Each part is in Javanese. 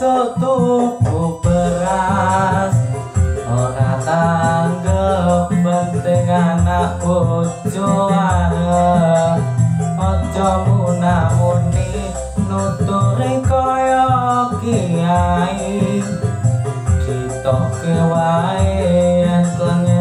tuku beras. Ora tanggep penting anak bojo arep. Aja munamuni nuturi kaya kiai. Ditoke wae aslenye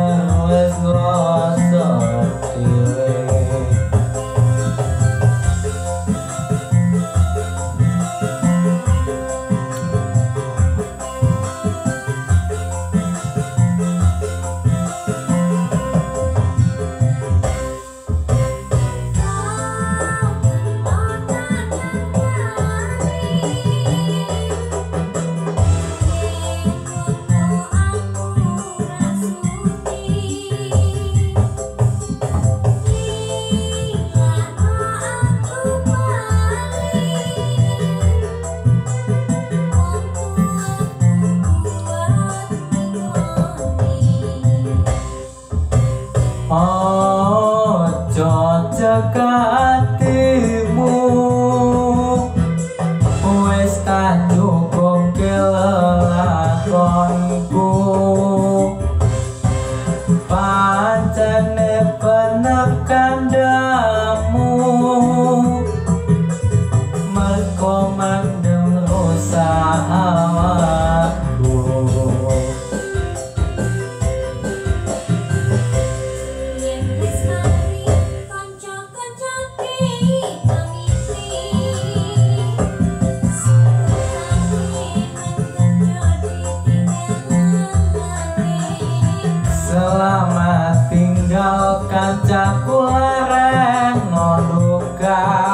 จอดจากกา aku lereng nonduka.